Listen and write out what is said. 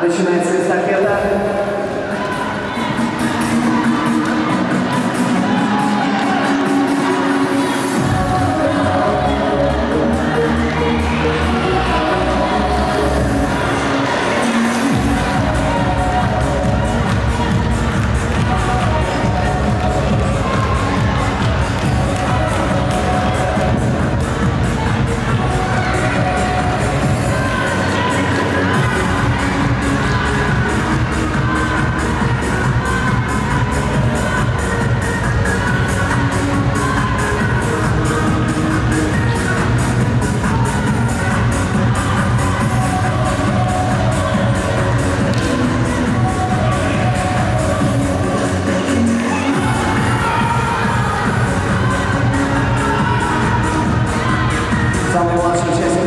Начинается эстафета. sponsors